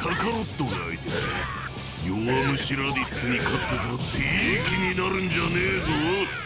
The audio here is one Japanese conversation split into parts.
カカロットが相手弱虫ラディッツに勝ったからっていい気になるんじゃねえぞ。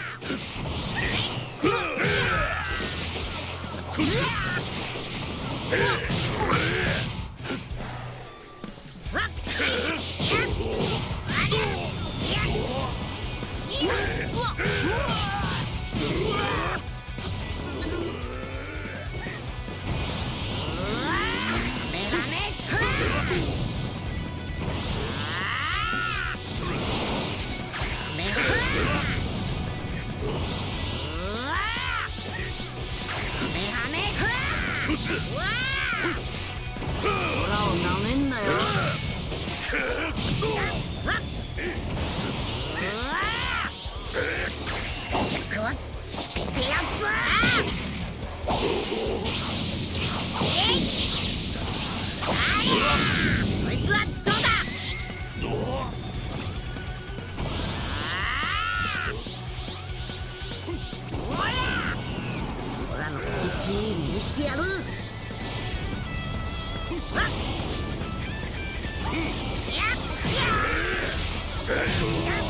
動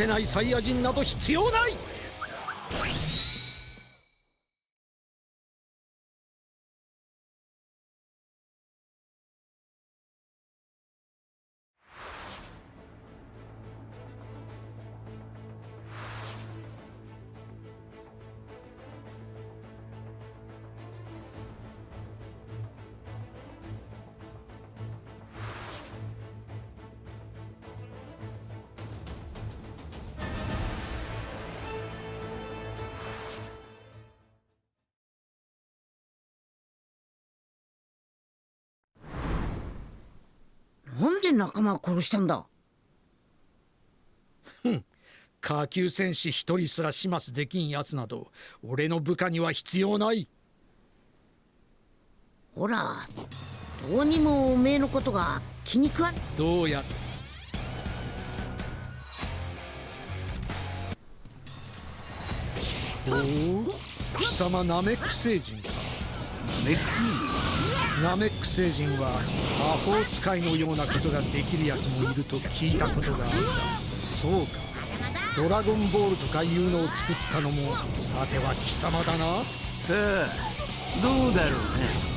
けないサイヤ人など必要ない。仲間を殺したんだ。下級戦士一人すら始末できんやつなど俺の部下には必要ない。ほらどうにもおめえのことが気に食わどうや。おお。貴様ナメック星人か。ナメック星人ナメック星人は魔法使いのようなことができるやつもいると聞いたことがあるそうか。ドラゴンボールとかいうのを作ったのもさては貴様だな。さあどうだろうね。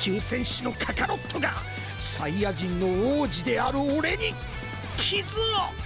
救戦士のカカロットがサイヤ人の王子である俺に傷を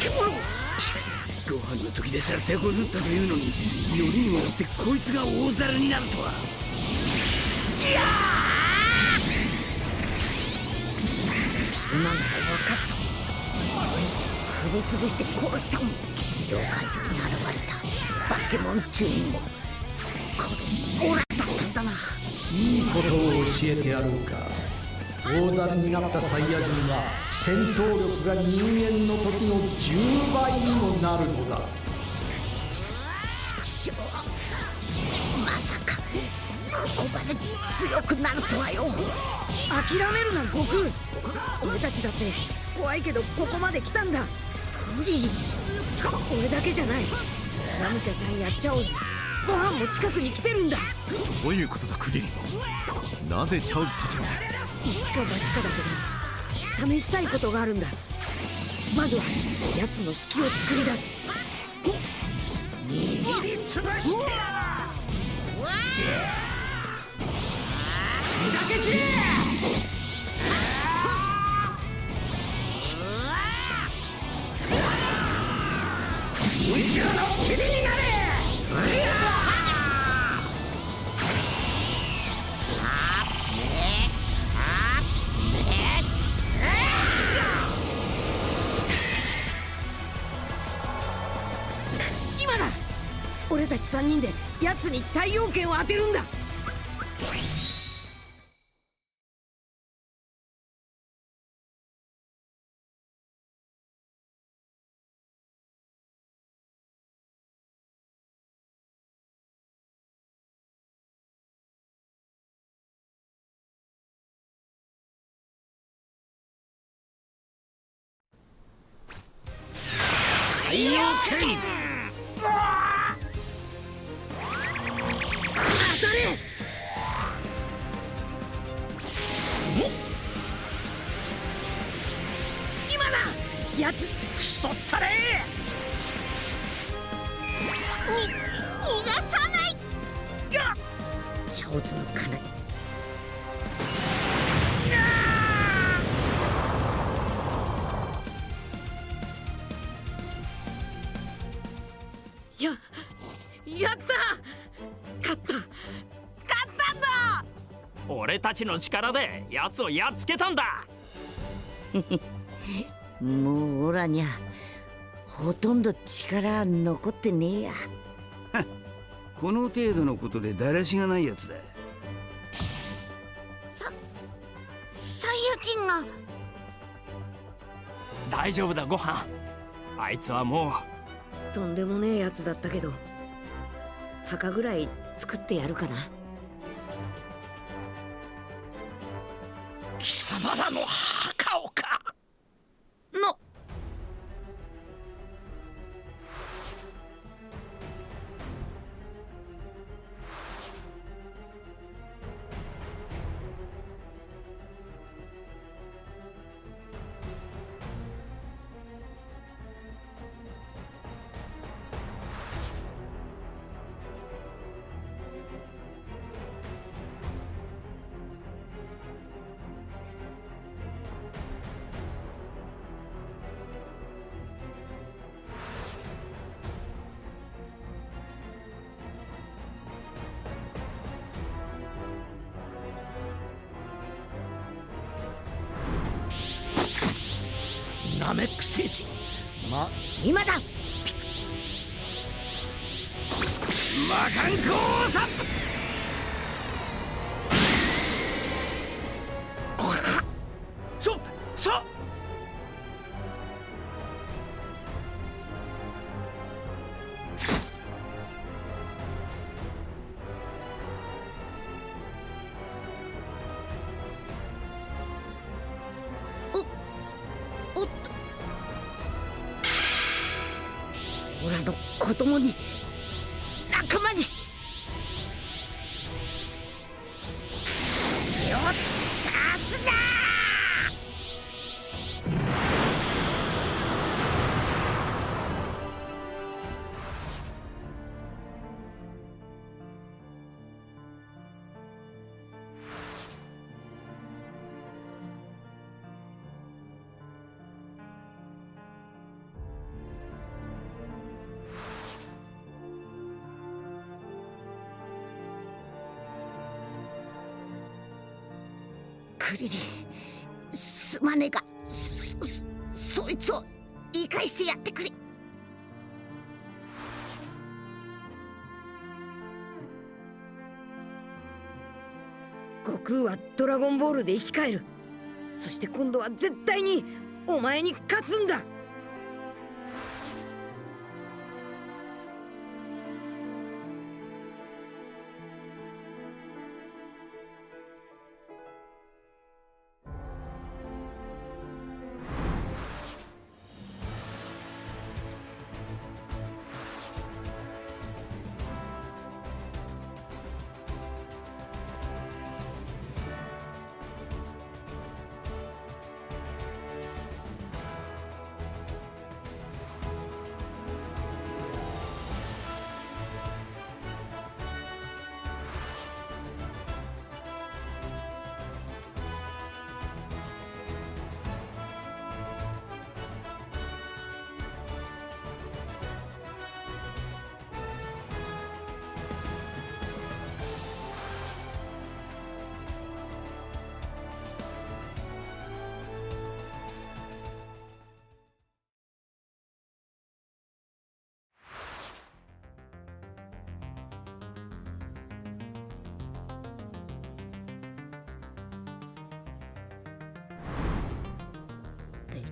化け物ご飯の時ですら手こずったというのによりにもよってこいつが大猿になるとは。今なら分かった。じいちゃん踏み潰して殺したもん妖怪城に現れた化け物中にもこれオラだったんだな。いいことを教えてやろうか。大猿になったサイヤ人は戦闘力が人間の時の10倍にもなるのだ。まさかここまで強くなるとはよ諦めるな悟空俺たちだって怖いけどここまで来たんだ無理俺だけじゃないラムチャさんやっちゃおうご飯も近くに来てるんだどういうことだクリリンなぜチャオズたちまで一か八かだけど試したいことがあるんだ。まずは奴の隙を作り出す。今3人で奴に太陽剣を当てるんだ。ちの力で奴をやっつけたんだ。もうオラにゃほとんど力残ってねえや。この程度のことでだらしがないやつだ。さサイヤ人が。大丈夫だご飯あいつはもとんでもねえやつだったけど墓ぐらい作ってやるかな子供にリリすまねえがそそいつを言い返してやってくれ。悟空はドラゴンボールで生き返る。そして今度は絶対にお前に勝つんだ。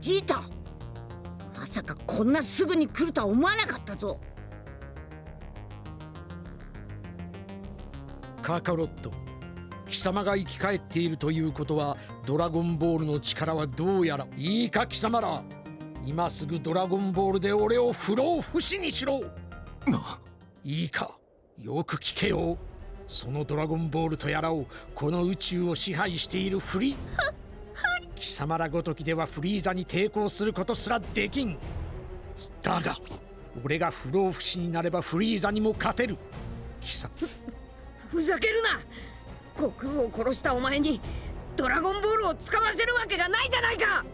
ジータまさかこんなすぐに来るとは思わなかったぞ。カカロット貴様が生き返っているということはドラゴンボールの力はどうやらいいか貴様ら。今すぐドラゴンボールで俺を不老不死にしろ。いいかよく聞けよ。そのドラゴンボールとやらをこの宇宙を支配しているフリ様らごときではフリーザに抵抗することすらできん。だが俺が不老不死になればフリーザにも勝てる。貴様。ふざけるな！悟空を殺したお前にドラゴンボールを使わせるわけがないじゃないか！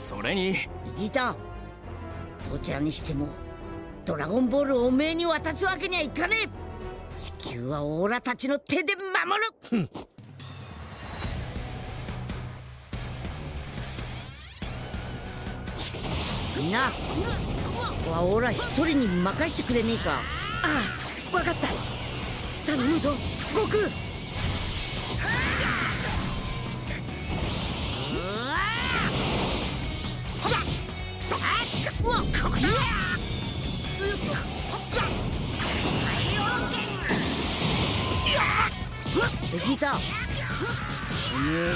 それに。ベジー。タどちらにしてもドラゴンボールをおめえに渡すわけにはいかねえ。地球はオーラたちの手で守る。みんなここはオーラ一人に任してくれねえか。ああわかった。頼むぞ悟空ベジータおめえ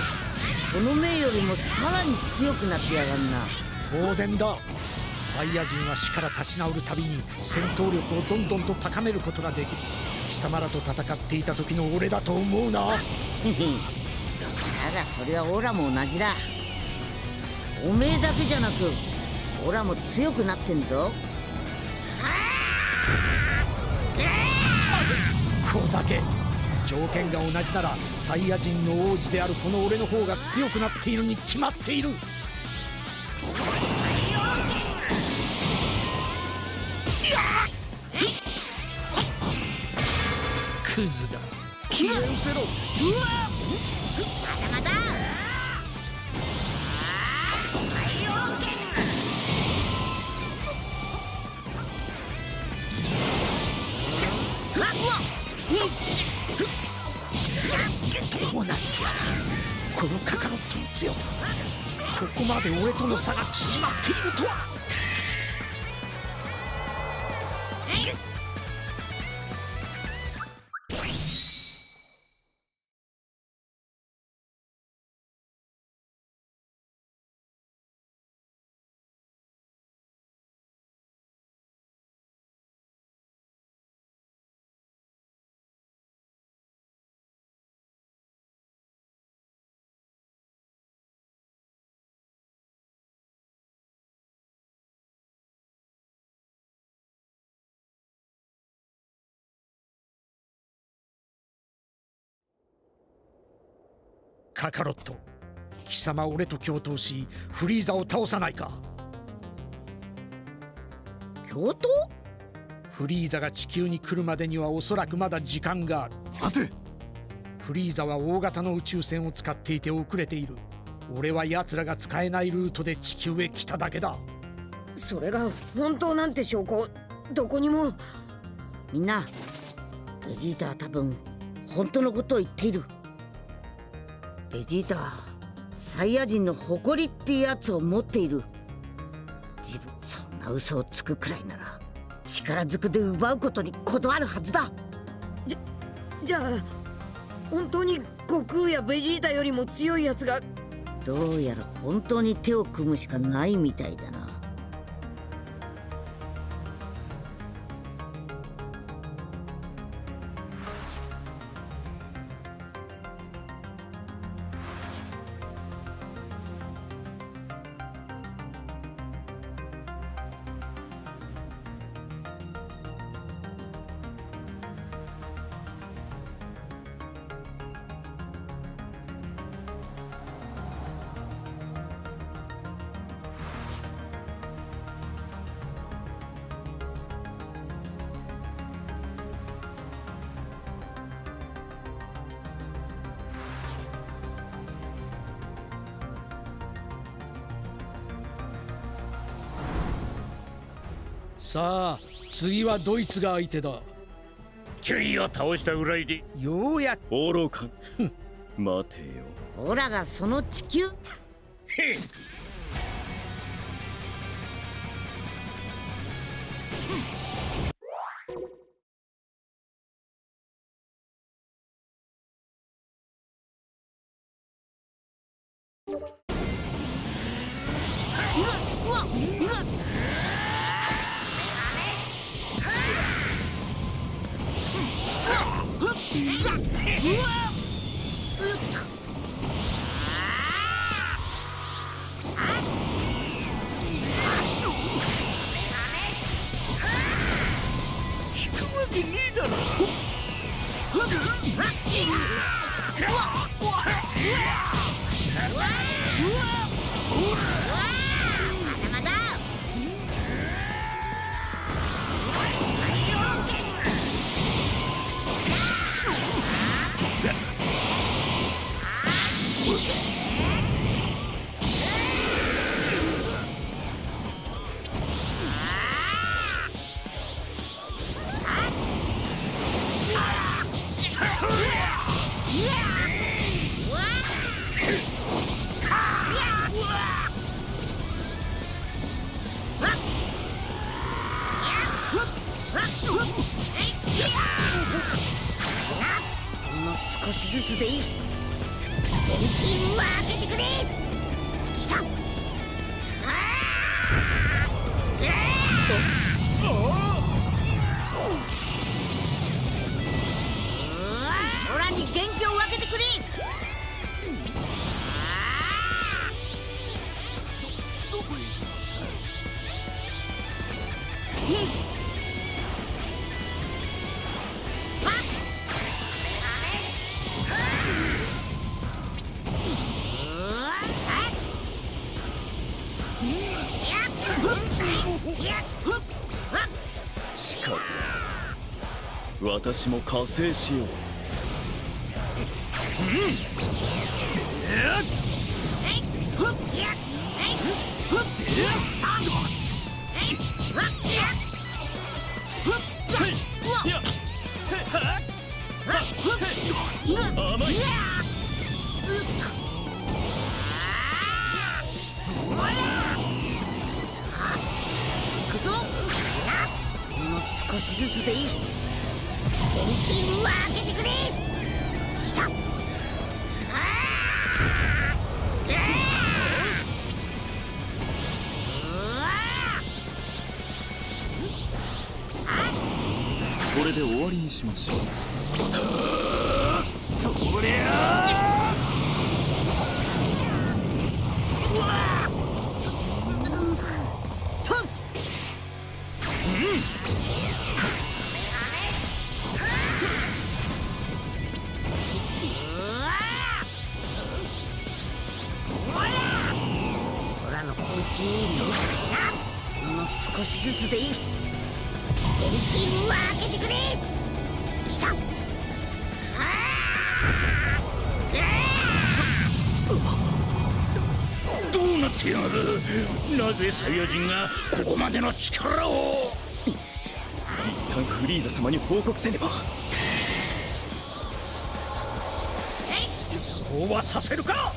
この目よりもさらに強くなってやがんな。当然だ。サイヤ人は死から立ち直るたびに戦闘力をどんどんと高めることができる貴様らと戦っていた時の俺だと思うな。た だそれはオラも同じだ。おめえだけじゃなくオラも強くなってんぞ。小酒条件が同じならサイヤ人の王子であるこの俺の方が強くなっているに決まっている。クズが。消え失せろまで俺との差が縮まっているとは。カカロット。貴様俺と共闘しフリーザを倒さないか。共闘？フリーザが地球に来るまでにはおそらくまだ時間がある。待て。フリーザは大型の宇宙船を使っていて遅れている。俺は奴らが使えないルートで地球へ来ただけだ。それが本当なんて証拠？どこにも？みんなベジータは多分本当のことを言っているベジータはサイヤ人の誇りってやつを持っている。自分そんな嘘をつくくらいなら力ずくで奪うことに断るはずだ。じゃあ本当に悟空やベジータよりも強いやつが。どうやら本当に手を組むしかないみたいだはドイツが相手だ。キュイを倒したぐらいでようやく。愚か。待てよ。オラがその地球 Whoa! しかく私も加勢しよう、うん、甘い少しずつでいい。現金分けてくれ。来た。これで終わりにしましょう。の力を。一旦フリーザ様に報告せねば。そうはさせるか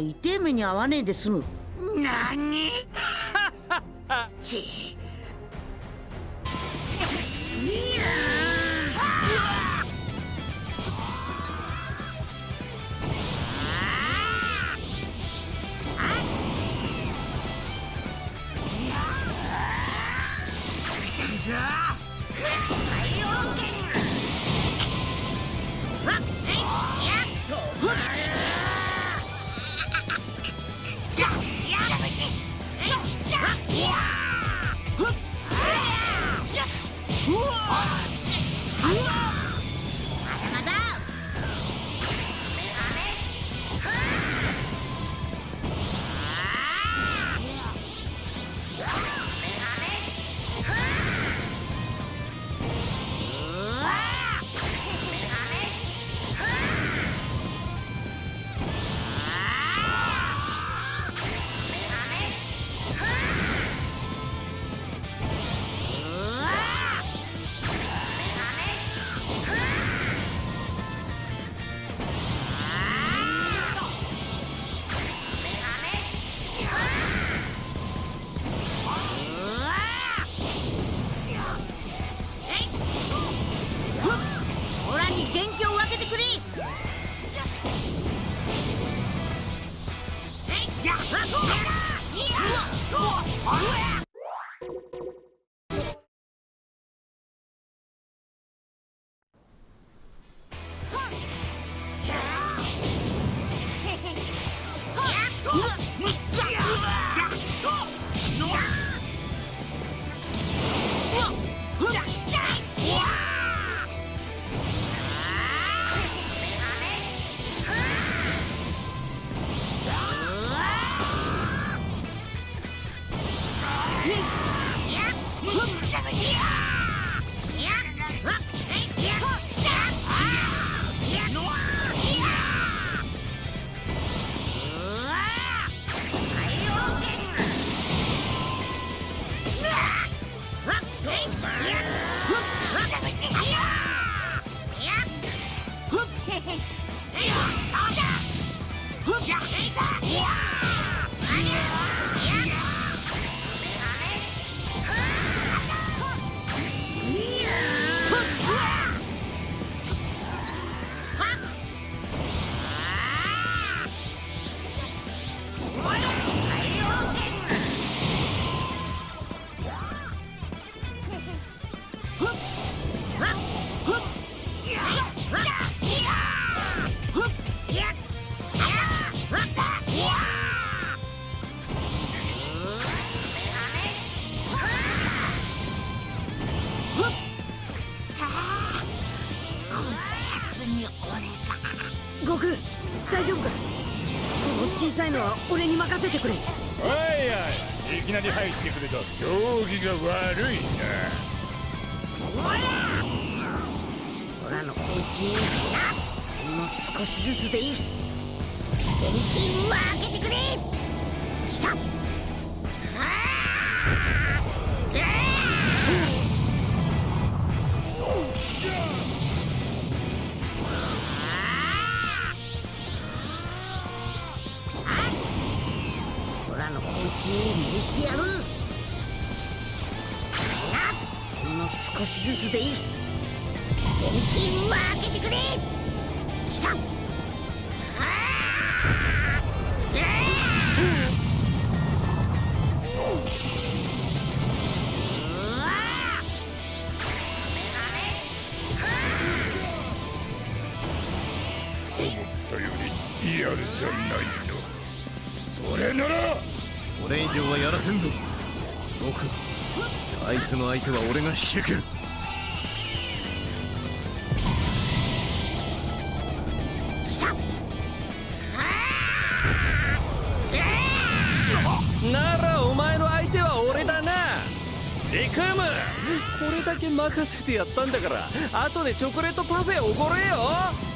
痛え目に遭わねえで済む。何？Yeah! じゃないのそれなら。それ以上はやらせんぞ。僕あいつの相手は俺が引き受ける。来た。ならお前の相手は俺だな。リクーム。これだけ任せてやったんだから後でチョコレートパフェおごれよ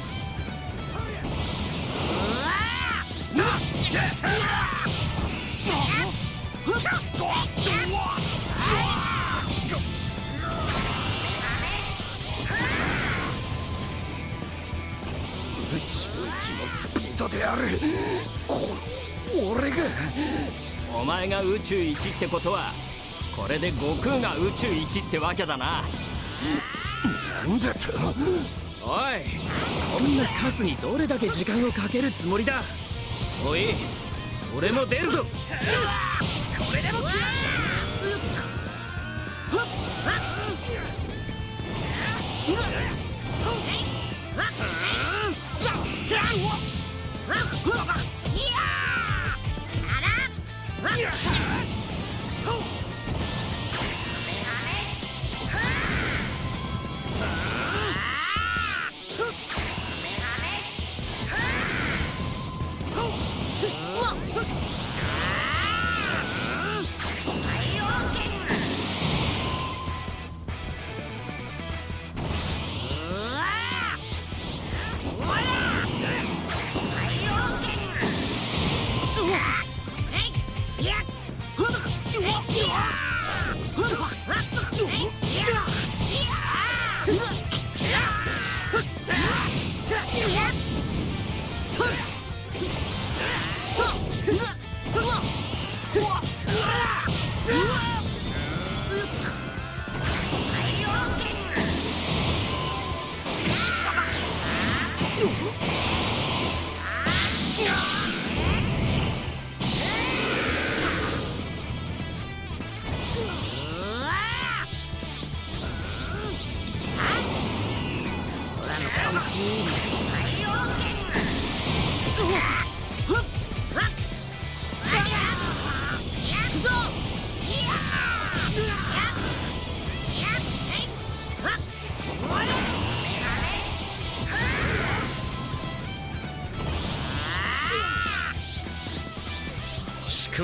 お前が宇宙一ってことはこれで悟空が宇宙一ってわけだな。なんだ。とおいこんなカスにどれだけ時間をかけるつもりだおい。俺も出るぞ。これでも虎の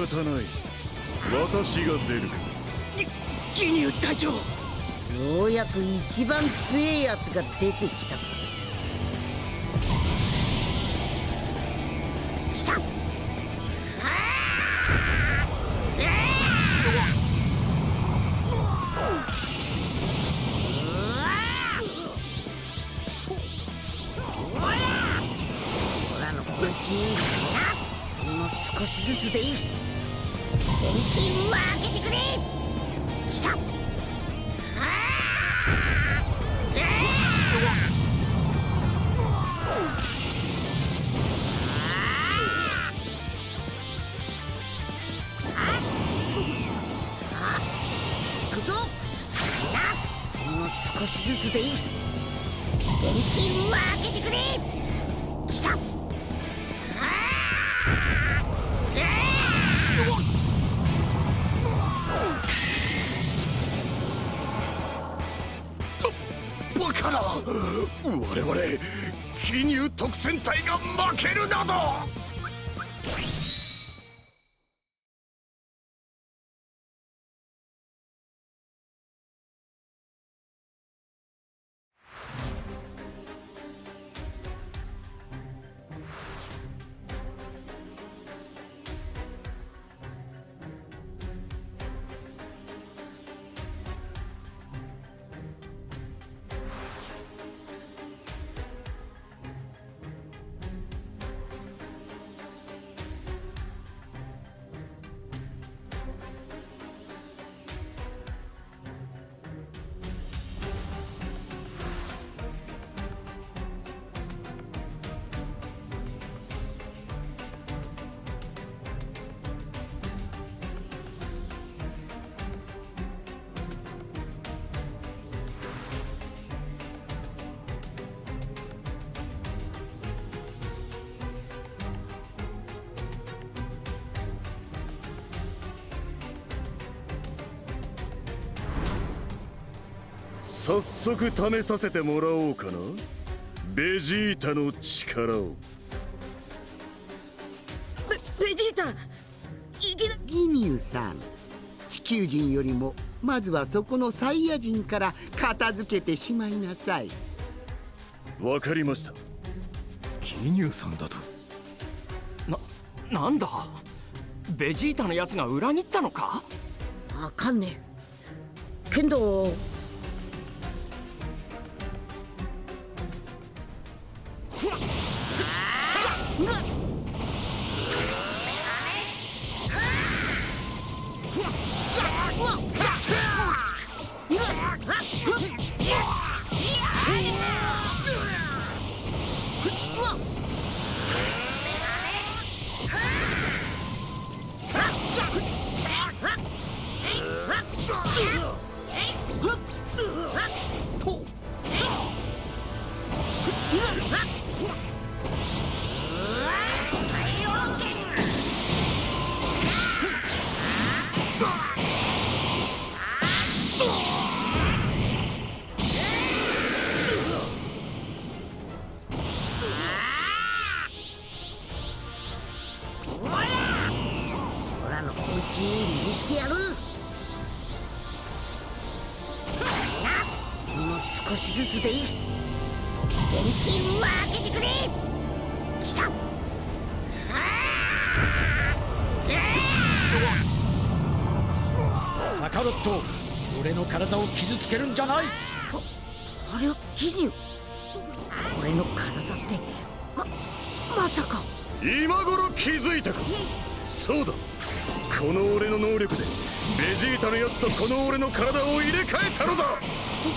仕方ない。私が出る。かギニュー隊長。ようやく一番強いやつが出てき々金融特戦隊が負けるなど。早速試させてもらおうかな。ベジータの力を。ベベジータいきなギミューさん地球人よりもまずはそこのサイヤ人から片付けてしまいなさい。わかりました。ギニューさんだと。ななんだ？ベジータのやつが裏切ったのか？わかんねえ。けどオけるんじゃない？あれはギニュ俺の体ってままさか。今頃気づいたか？そうだ。この俺の能力でベジータのやつとこの俺の体を入れ替えたのだ。と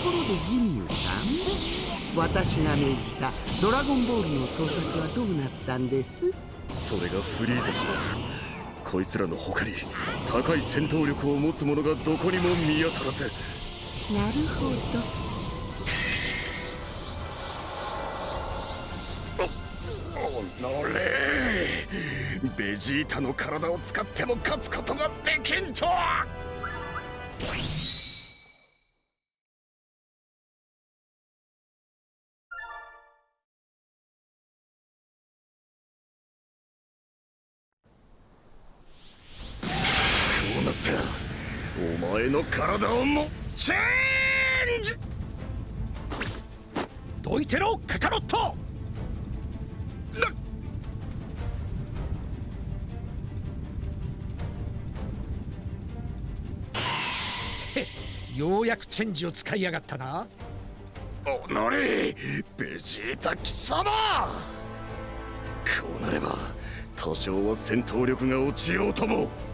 ころでギミューさん私が命じたドラゴンボールの捜索はどうなったんです？それがフリーザ様。こいつらの他に高い戦闘力を持つ者がどこにも見当たらずなるほど。おのれベジータの体を使っても勝つことができんとはこうなったらお前の体をもチェンジどいてろカカロット!へようやくチェンジを使いやがったな。おのれベジータ貴様!こうなれば多少は戦闘力が落ちようとも。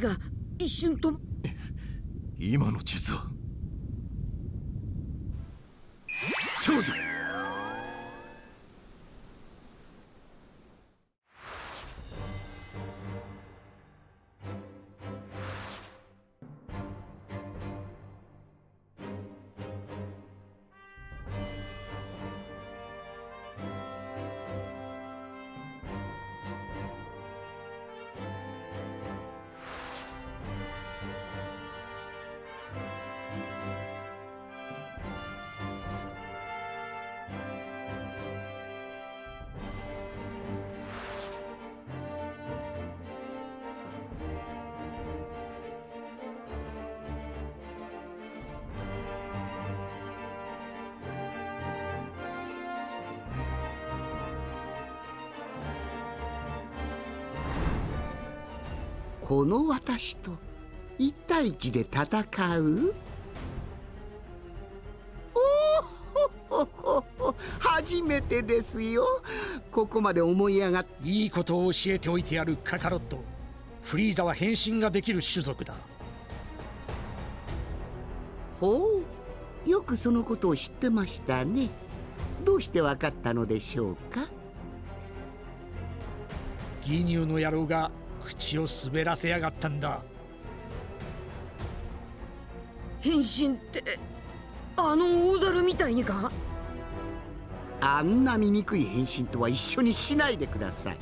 が。この私と一対一で戦う？おほほほ初めてですよ。ここまで思い上がっいいことを教えておいてやるカカロット。フリーザは変身ができる種族だ。ほうよくそのことを知ってましたね。どうしてわかったのでしょうか？ギニューの野郎が口を滑らせやがったんだ。変身ってあの大猿みたいにか？あんな醜い変身とは一緒にしないでください。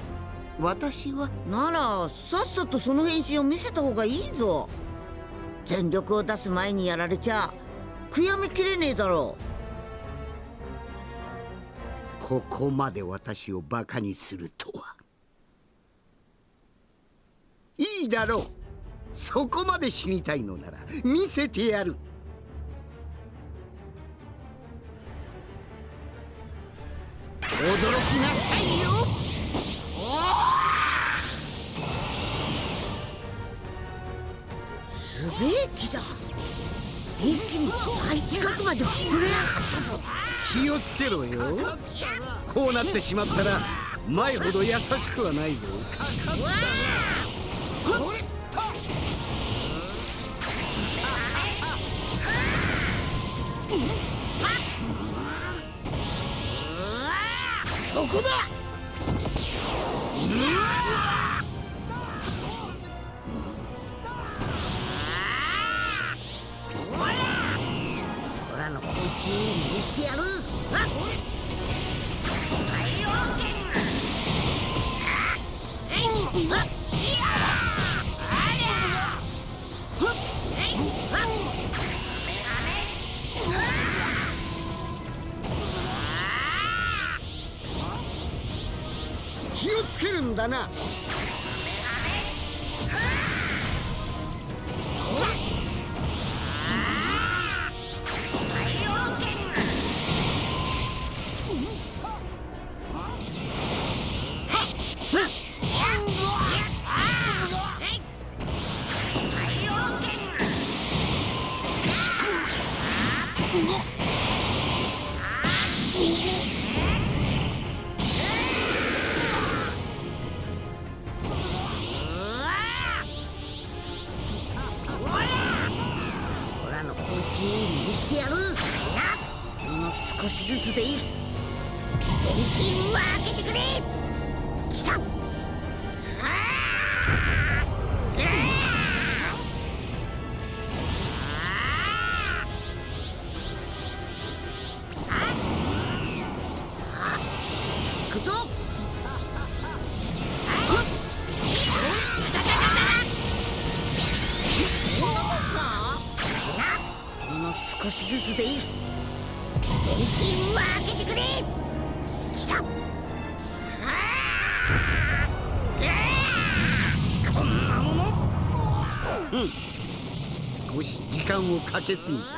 私は。ならさっさとその変身を見せた方がいいぞ。全力を出す前にやられちゃ悔やみきれねえだろここまで私をバカにするとはいいだろう。そこまで死にたいのなら見せてやる。驚きなさいよ。すげえ木だ。一気に倍近くまで膨れ上がったぞ。気をつけろよ。こうなってしまったら前ほど優しくはないぞそこだ。オラの本気見してやる。気をつけるんだな。少しずつでい。い電気分けてくれ。来た。こんなもの。うん。少し時間をかけすぎた。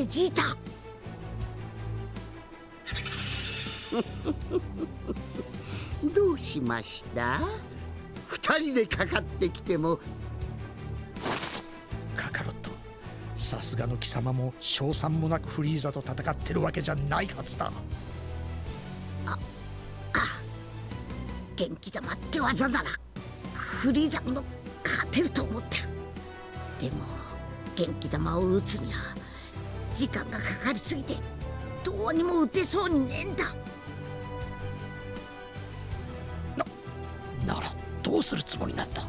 ベジータどうしました？二人でかかってきても。カカロットさすがの貴様も賞賛もなくフリーザと戦ってるわけじゃないはずだ。元気玉って技ならフリーザも勝てると思ってる。でも元気玉を打つには時間がかかりすぎてどうにも打てそうにねえんだ。ならどうするつもりなんだ？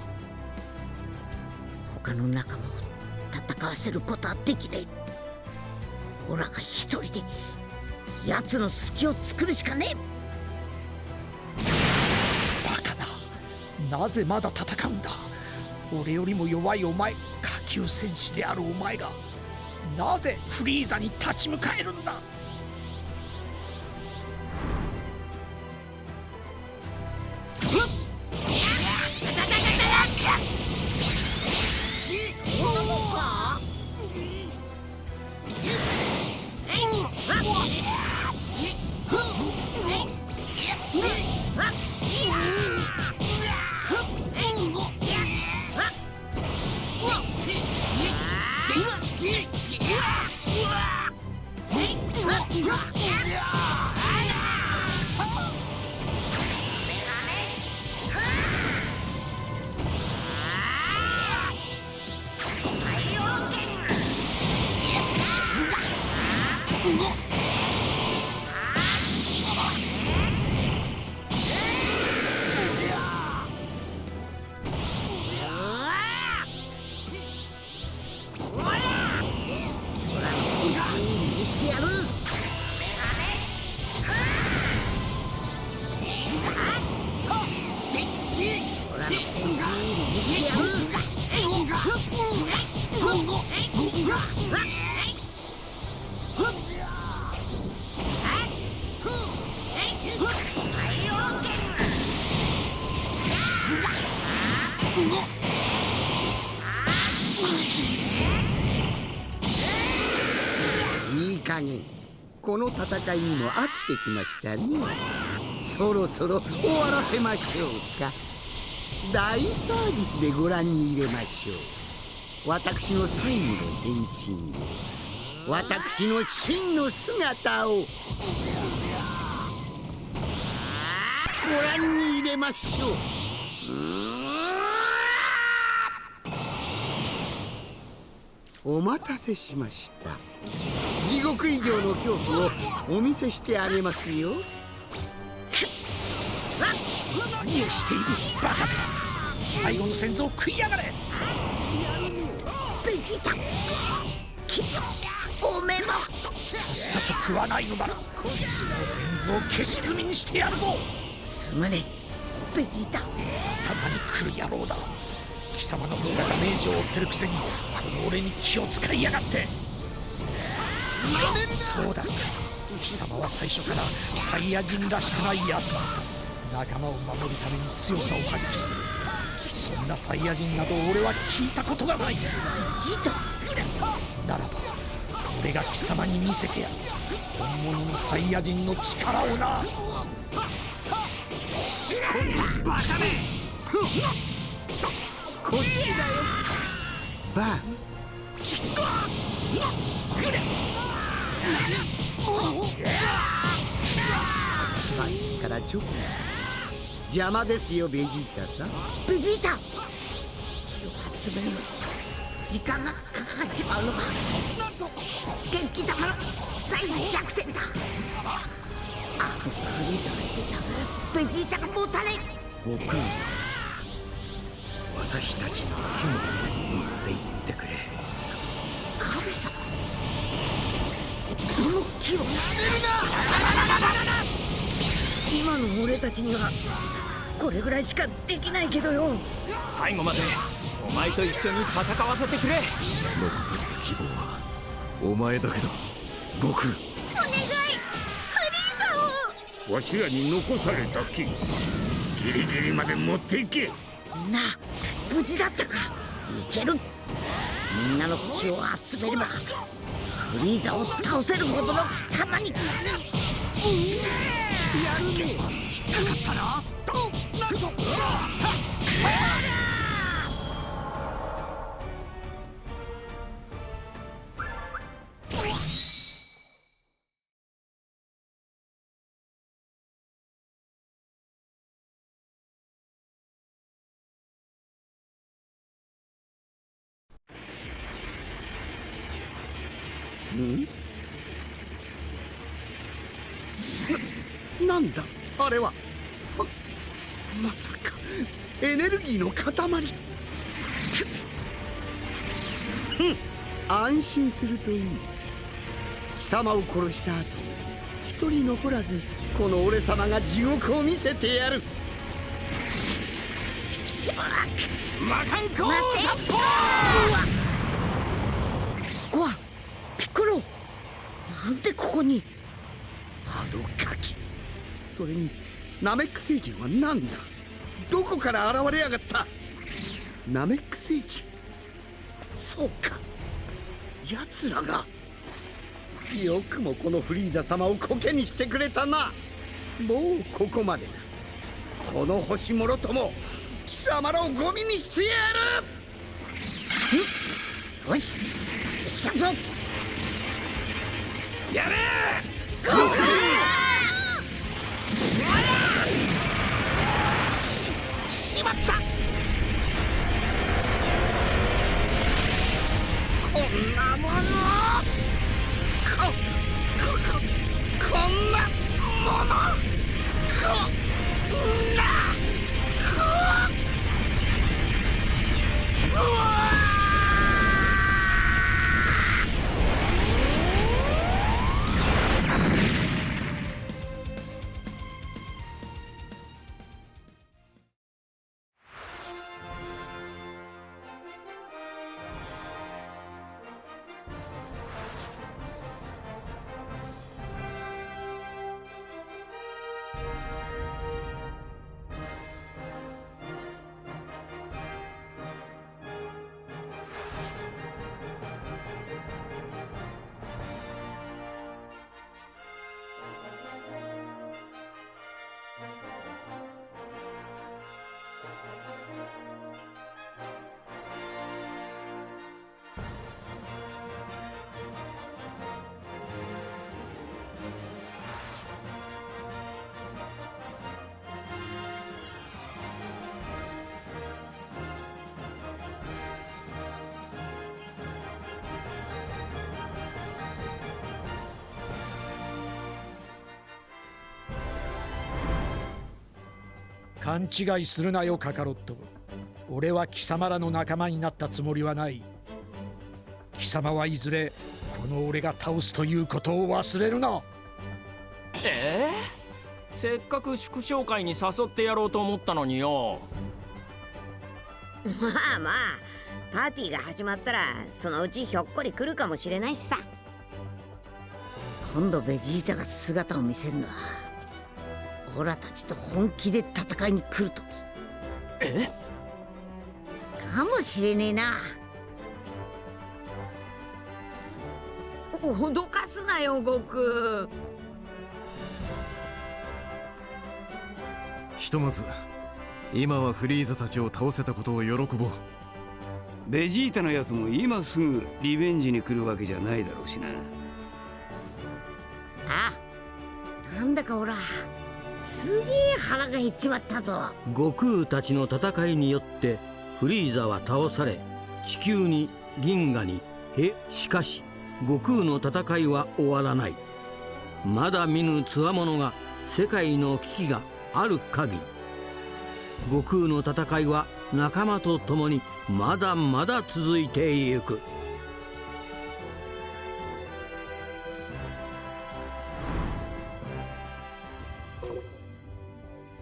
他の仲間を戦わせることはできねえオラが一人で奴の隙を作るしかねえ。バカな。なぜまだ戦うんだ？俺よりも弱いお前下級戦士であるお前がなぜフリーザに立ち向かえるんだ？の戦いにも飽きてきましたね。そろそろ終わらせましょうか。大サービスでご覧に入れましょう。私の最後の変身を。私の真の姿を。ご覧に入れましょう。お待たせしました。地獄以上の恐怖をお見せしてあげますよ。何をしている？バカめ最後の先祖を食いやがれ。ベジータ。おめえも。さっさと食わないのならその先祖を消し済みにしてやるぞ。すまねえベジータ。たまに来る野郎だ。貴様の方がダメージを負ってるくせにこの俺に気を使いやがってそうだ。貴様は最初からサイヤ人らしくないやつだった。仲間を守るために強さを発揮する。そんなサイヤ人など俺は聞いたことがない。ベジータならば俺が貴様に見せてやる。本物のサイヤ人の力をな。こっちだよ。バーさっきからチョコが邪魔ですよベジータさん。ベジータ。気を集めるのに時間がかかっちまうのか。元気玉の大弱点だ。あのフリーザがいてちゃベジータが持たない。悟空よ私たちの手も持って行ってくれ。神様。この木を。今の俺たちにはこれぐらいしかできないけどよ。最後までお前と一緒に戦わせてくれ。残された希望はお前だけだ。悟空お願い。フリーザを。わしらに残された木。ギリギリまで持っていけ。みんな無事だったか。いける。みんなの気を集めればフリーザを倒せるほどの弾に。ん安心するといい。貴様を殺した後一人残らずこの俺様が地獄を見せてやる。魔漢光殺法ゴアピッコロ。なんでここに。あのガキ。それにナメック星人は何だ。どこから現れやがった。ナメック星人。そうか奴らがよくもこのフリーザ様をコケにしてくれたな。もうここまでだこの星もろとも貴様らをゴミにしてやる。よし来たぞ。やれ!ししまったんなものここここんなものこんなこうわ勘違いするなよカカロット。俺は貴様らの仲間になったつもりはない。貴様はいずれこの俺が倒すということを忘れるな。え？ー、せっかく祝勝会に誘ってやろうと思ったのによ。まあまあパーティーが始まったらそのうちひょっこり来るかもしれないしさ。今度ベジータが姿を見せるのはオラたちと本気で戦いに来るときえ？かもしれねえな。脅かすなよ悟空。ひとまず今はフリーザたちを倒せたことを喜ぼう。ベジータのやつも今すぐリベンジに来るわけじゃないだろうしな。あなんだかオラすげえ腹が減っちまったぞ。悟空たちの戦いによってフリーザは倒され地球に銀河にへしかし悟空の戦いは終わらない。まだ見ぬ強者が世界の危機がある限り。悟空の戦いは仲間と共にまだまだ続いていく。